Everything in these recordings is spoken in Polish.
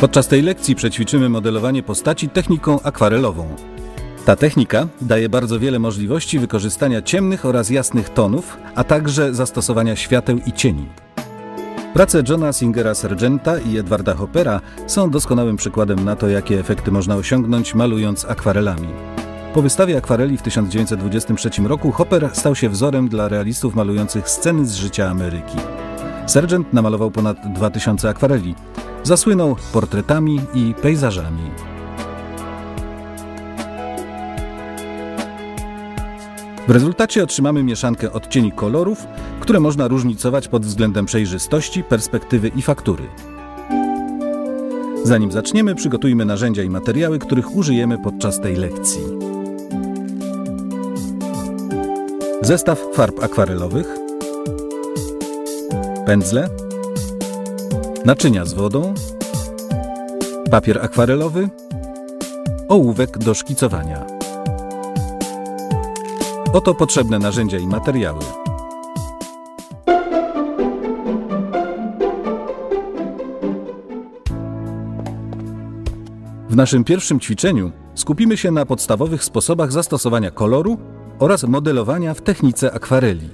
Podczas tej lekcji przećwiczymy modelowanie postaci techniką akwarelową. Ta technika daje bardzo wiele możliwości wykorzystania ciemnych oraz jasnych tonów, a także zastosowania świateł i cieni. Prace Johna Singera Sargenta i Edwarda Hoppera są doskonałym przykładem na to, jakie efekty można osiągnąć malując akwarelami. Po wystawie akwareli w 1923 roku Hopper stał się wzorem dla realistów malujących sceny z życia Ameryki. Sargent namalował ponad 2000 akwareli. Zasłynął portretami i pejzażami. W rezultacie otrzymamy mieszankę odcieni kolorów, które można różnicować pod względem przejrzystości, perspektywy i faktury. Zanim zaczniemy, przygotujmy narzędzia i materiały, których użyjemy podczas tej lekcji. Zestaw farb akwarelowych, pędzle, naczynia z wodą, papier akwarelowy, ołówek do szkicowania. Oto potrzebne narzędzia i materiały. W naszym pierwszym ćwiczeniu skupimy się na podstawowych sposobach zastosowania koloru oraz modelowania w technice akwareli.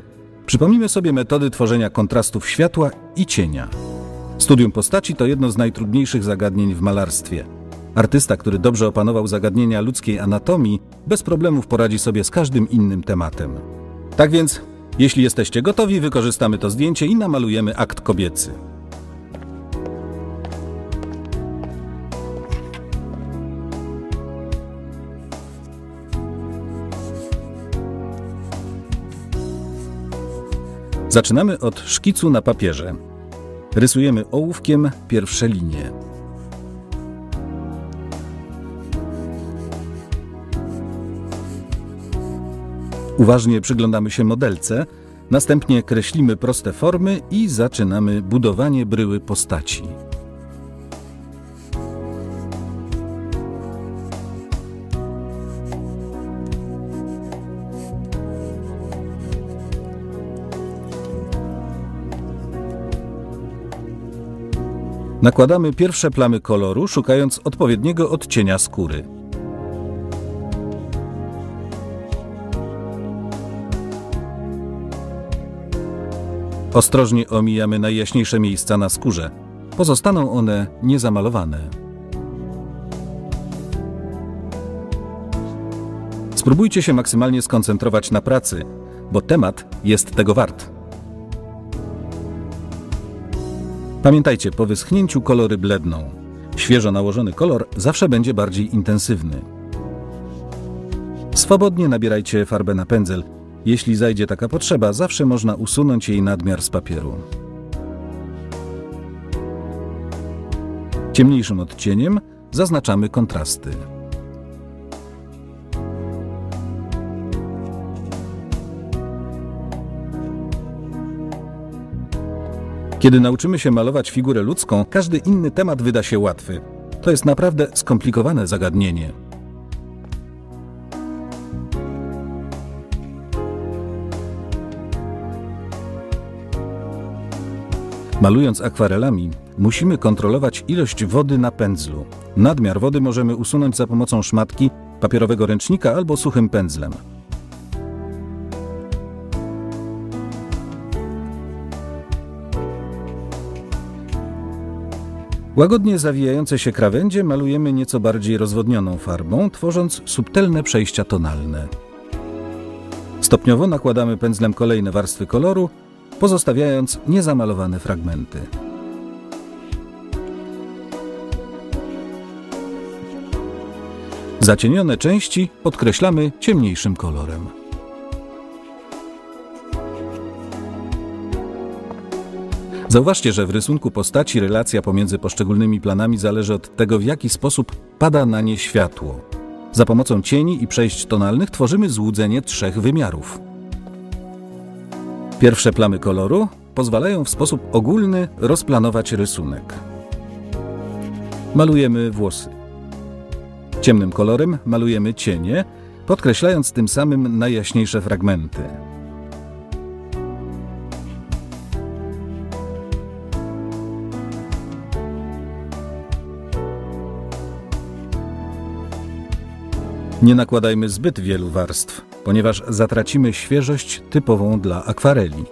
Przypomnijmy sobie metody tworzenia kontrastów światła i cienia. Studium postaci to jedno z najtrudniejszych zagadnień w malarstwie. Artysta, który dobrze opanował zagadnienia ludzkiej anatomii, bez problemów poradzi sobie z każdym innym tematem. Tak więc, jeśli jesteście gotowi, wykorzystamy to zdjęcie i namalujemy akt kobiecy. Zaczynamy od szkicu na papierze. Rysujemy ołówkiem pierwsze linie. Uważnie przyglądamy się modelce, następnie kreślimy proste formy i zaczynamy budowanie bryły postaci. Nakładamy pierwsze plamy koloru, szukając odpowiedniego odcienia skóry. Ostrożnie omijamy najjaśniejsze miejsca na skórze. Pozostaną one niezamalowane. Spróbujcie się maksymalnie skoncentrować na pracy, bo temat jest tego wart. Pamiętajcie, po wyschnięciu kolory bledną. Świeżo nałożony kolor zawsze będzie bardziej intensywny. Swobodnie nabierajcie farbę na pędzel. Jeśli zajdzie taka potrzeba, zawsze można usunąć jej nadmiar z papieru. Ciemniejszym odcieniem zaznaczamy kontrasty. Kiedy nauczymy się malować figurę ludzką, każdy inny temat wyda się łatwy. To jest naprawdę skomplikowane zagadnienie. Malując akwarelami, musimy kontrolować ilość wody na pędzlu. Nadmiar wody możemy usunąć za pomocą szmatki, papierowego ręcznika albo suchym pędzlem. Łagodnie zawijające się krawędzie malujemy nieco bardziej rozwodnioną farbą, tworząc subtelne przejścia tonalne. Stopniowo nakładamy pędzlem kolejne warstwy koloru, pozostawiając niezamalowane fragmenty. Zacienione części podkreślamy ciemniejszym kolorem. Zauważcie, że w rysunku postaci relacja pomiędzy poszczególnymi planami zależy od tego, w jaki sposób pada na nie światło. Za pomocą cieni i przejść tonalnych tworzymy złudzenie trzech wymiarów. Pierwsze plamy koloru pozwalają w sposób ogólny rozplanować rysunek. Malujemy włosy. Ciemnym kolorem malujemy cienie, podkreślając tym samym najjaśniejsze fragmenty. Nie nakładajmy zbyt wielu warstw, ponieważ zatracimy świeżość typową dla akwareli.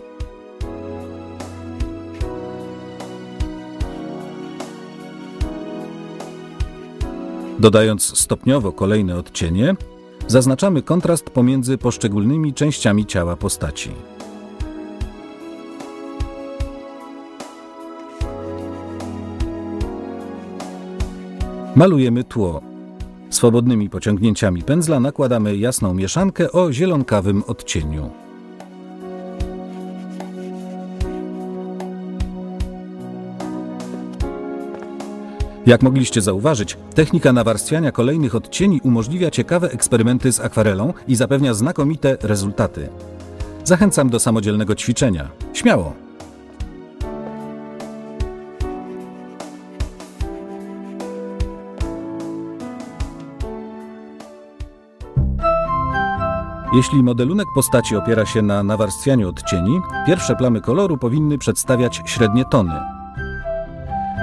Dodając stopniowo kolejne odcienie, zaznaczamy kontrast pomiędzy poszczególnymi częściami ciała postaci. Malujemy tło. Swobodnymi pociągnięciami pędzla nakładamy jasną mieszankę o zielonkawym odcieniu. Jak mogliście zauważyć, technika nawarstwiania kolejnych odcieni umożliwia ciekawe eksperymenty z akwarelą i zapewnia znakomite rezultaty. Zachęcam do samodzielnego ćwiczenia. Śmiało! Jeśli modelunek postaci opiera się na nawarstwianiu odcieni, pierwsze plamy koloru powinny przedstawiać średnie tony.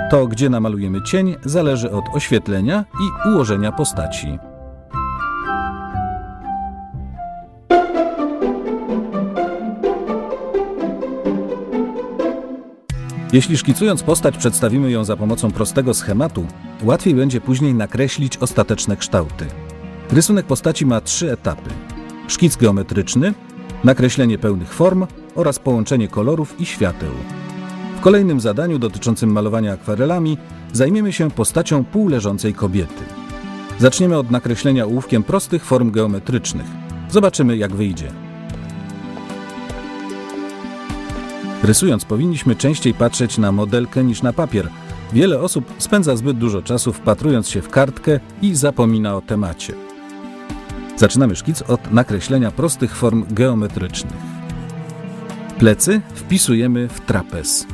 To, gdzie namalujemy cień, zależy od oświetlenia i ułożenia postaci. Jeśli szkicując postać przedstawimy ją za pomocą prostego schematu, łatwiej będzie później nakreślić ostateczne kształty. Rysunek postaci ma trzy etapy. Szkic geometryczny, nakreślenie pełnych form oraz połączenie kolorów i świateł. W kolejnym zadaniu dotyczącym malowania akwarelami zajmiemy się postacią półleżącej kobiety. Zaczniemy od nakreślenia ołówkiem prostych form geometrycznych. Zobaczymy jak wyjdzie. Rysując powinniśmy częściej patrzeć na modelkę niż na papier. Wiele osób spędza zbyt dużo czasu wpatrując się w kartkę i zapomina o temacie. Zaczynamy szkic od nakreślenia prostych form geometrycznych. Plecy wpisujemy w trapez.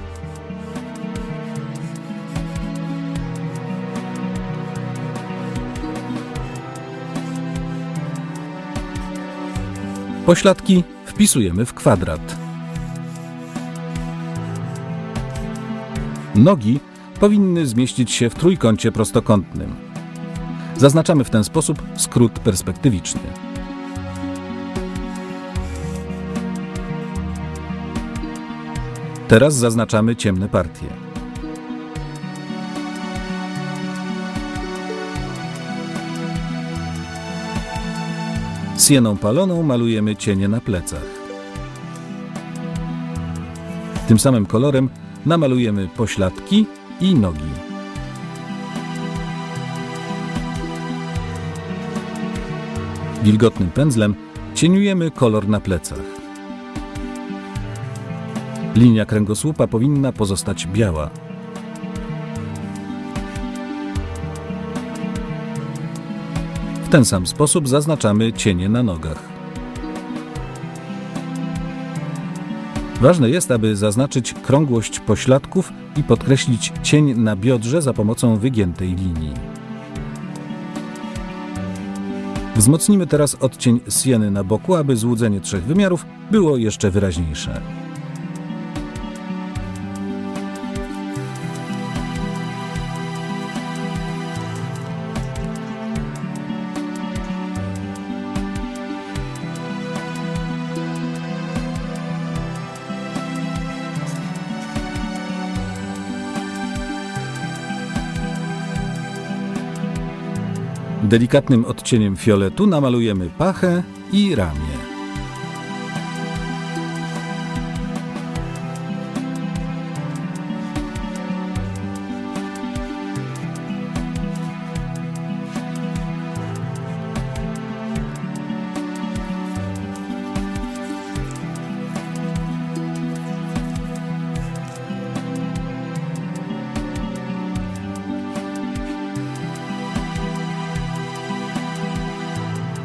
Pośladki wpisujemy w kwadrat. Nogi powinny zmieścić się w trójkącie prostokątnym. Zaznaczamy w ten sposób skrót perspektywiczny. Teraz zaznaczamy ciemne partie. Sieną paloną malujemy cienie na plecach. Tym samym kolorem namalujemy pośladki i nogi. Wilgotnym pędzlem cieniujemy kolor na plecach. Linia kręgosłupa powinna pozostać biała. W ten sam sposób zaznaczamy cienie na nogach. Ważne jest, aby zaznaczyć krągłość pośladków i podkreślić cień na biodrze za pomocą wygiętej linii. Wzmocnimy teraz odcień sieny na boku, aby złudzenie trzech wymiarów było jeszcze wyraźniejsze. Delikatnym odcieniem fioletu namalujemy pachę i ramię.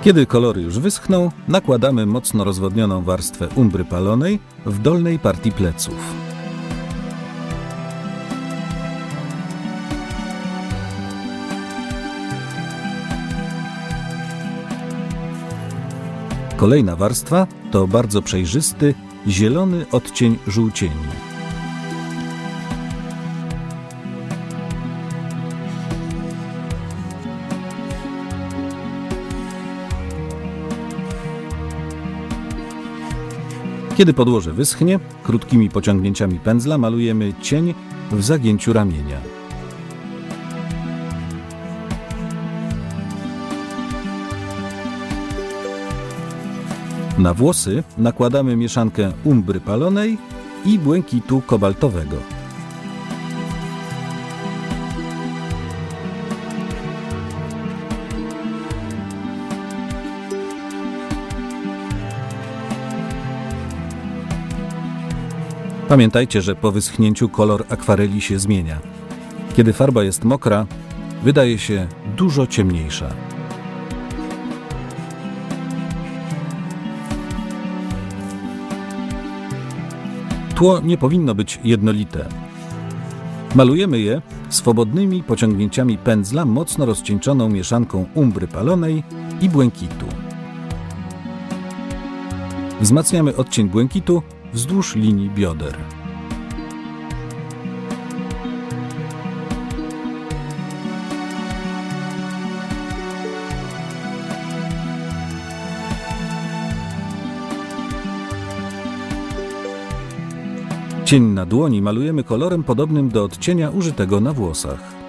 Kiedy kolory już wyschną, nakładamy mocno rozwodnioną warstwę umbry palonej w dolnej partii pleców. Kolejna warstwa to bardzo przejrzysty, zielony odcień żółcieni. Kiedy podłoże wyschnie, krótkimi pociągnięciami pędzla malujemy cień w zagięciu ramienia. Na włosy nakładamy mieszankę umbry palonej i błękitu kobaltowego. Pamiętajcie, że po wyschnięciu kolor akwareli się zmienia. Kiedy farba jest mokra, wydaje się dużo ciemniejsza. Tło nie powinno być jednolite. Malujemy je swobodnymi pociągnięciami pędzla mocno rozcieńczoną mieszanką umbry palonej i błękitu. Wzmacniamy odcień błękitu wzdłuż linii bioder. Cień na dłoni malujemy kolorem podobnym do odcienia użytego na włosach.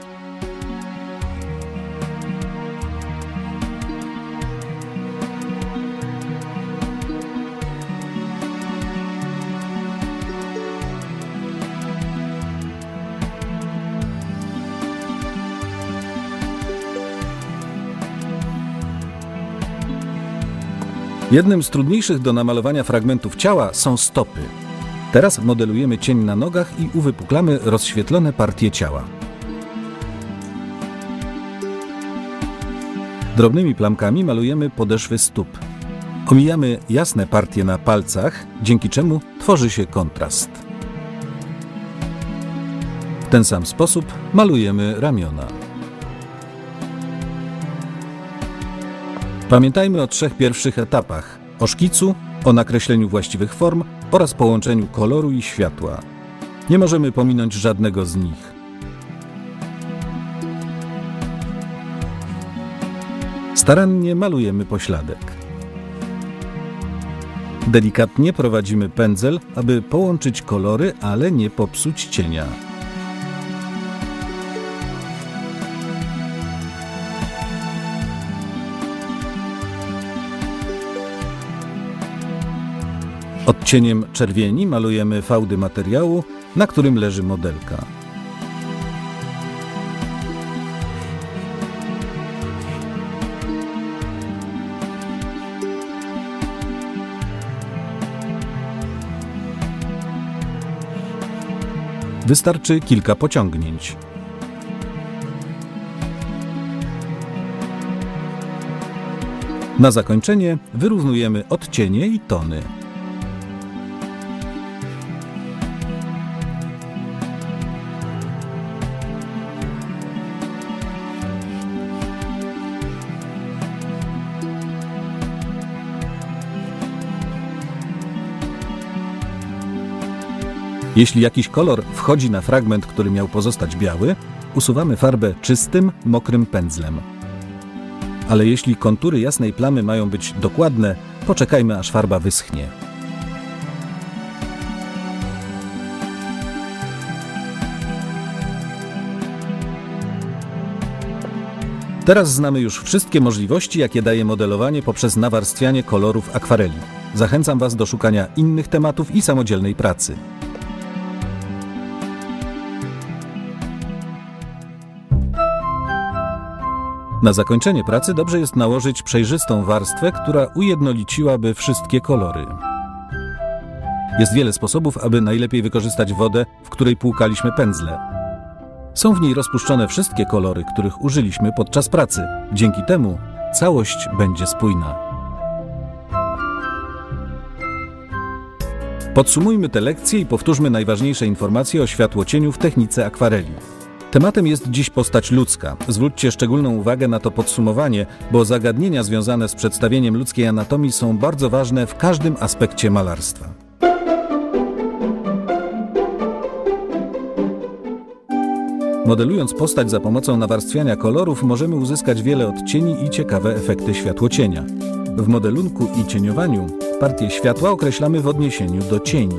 Jednym z trudniejszych do namalowania fragmentów ciała są stopy. Teraz modelujemy cień na nogach i uwypuklamy rozświetlone partie ciała. Drobnymi plamkami malujemy podeszwy stóp. Omijamy jasne partie na palcach, dzięki czemu tworzy się kontrast. W ten sam sposób malujemy ramiona. Pamiętajmy o trzech pierwszych etapach: o szkicu, o nakreśleniu właściwych form oraz połączeniu koloru i światła. Nie możemy pominąć żadnego z nich. Starannie malujemy pośladek. Delikatnie prowadzimy pędzel, aby połączyć kolory, ale nie popsuć cienia. Odcieniem czerwieni malujemy fałdy materiału, na którym leży modelka. Wystarczy kilka pociągnięć. Na zakończenie wyrównujemy odcienie i tony. Jeśli jakiś kolor wchodzi na fragment, który miał pozostać biały, usuwamy farbę czystym, mokrym pędzlem. Ale jeśli kontury jasnej plamy mają być dokładne, poczekajmy aż farba wyschnie. Teraz znamy już wszystkie możliwości, jakie daje modelowanie poprzez nawarstwianie kolorów akwareli. Zachęcam Was do szukania innych tematów i samodzielnej pracy. Na zakończenie pracy dobrze jest nałożyć przejrzystą warstwę, która ujednoliciłaby wszystkie kolory. Jest wiele sposobów, aby najlepiej wykorzystać wodę, w której płukaliśmy pędzle. Są w niej rozpuszczone wszystkie kolory, których użyliśmy podczas pracy. Dzięki temu całość będzie spójna. Podsumujmy te lekcje i powtórzmy najważniejsze informacje o światłocieniu w technice akwareli. Tematem jest dziś postać ludzka. Zwróćcie szczególną uwagę na to podsumowanie, bo zagadnienia związane z przedstawieniem ludzkiej anatomii są bardzo ważne w każdym aspekcie malarstwa. Modelując postać za pomocą nawarstwiania kolorów, możemy uzyskać wiele odcieni i ciekawe efekty światłocienia. W modelunku i cieniowaniu partię światła określamy w odniesieniu do cieni.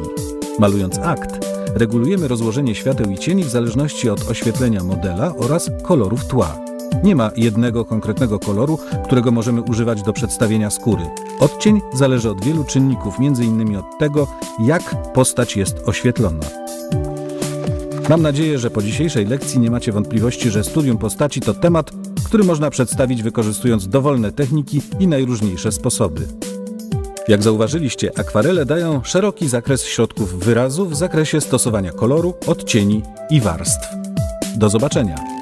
Malując akt, regulujemy rozłożenie świateł i cieni w zależności od oświetlenia modela oraz kolorów tła. Nie ma jednego konkretnego koloru, którego możemy używać do przedstawienia skóry. Odcień zależy od wielu czynników, m.in. od tego, jak postać jest oświetlona. Mam nadzieję, że po dzisiejszej lekcji nie macie wątpliwości, że studium postaci to temat, który można przedstawić wykorzystując dowolne techniki i najróżniejsze sposoby. Jak zauważyliście, akwarele dają szeroki zakres środków wyrazu w zakresie stosowania koloru, odcieni i warstw. Do zobaczenia!